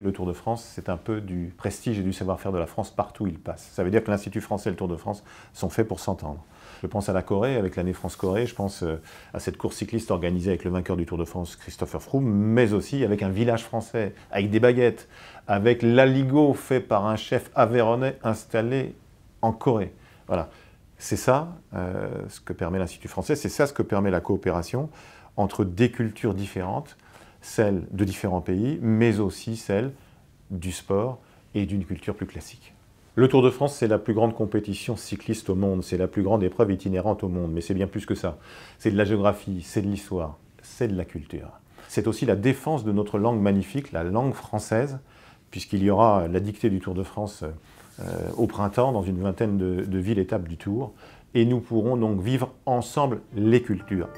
Le Tour de France, c'est un peu du prestige et du savoir-faire de la France partout où il passe. Ça veut dire que l'Institut français et le Tour de France sont faits pour s'entendre. Je pense à la Corée, avec l'année France-Corée, je pense euh, à cette course cycliste organisée avec le vainqueur du Tour de France, Christopher Froome, mais aussi avec un village français, avec des baguettes, avec l'aligot fait par un chef avéronnais installé en Corée. Voilà. C'est ça euh, ce que permet l'Institut français, c'est ça ce que permet la coopération entre des cultures différentes celle de différents pays, mais aussi celle du sport et d'une culture plus classique. Le Tour de France, c'est la plus grande compétition cycliste au monde, c'est la plus grande épreuve itinérante au monde, mais c'est bien plus que ça. C'est de la géographie, c'est de l'histoire, c'est de la culture. C'est aussi la défense de notre langue magnifique, la langue française, puisqu'il y aura la dictée du Tour de France euh, au printemps dans une vingtaine de villes-étapes du Tour, et nous pourrons donc vivre ensemble les cultures.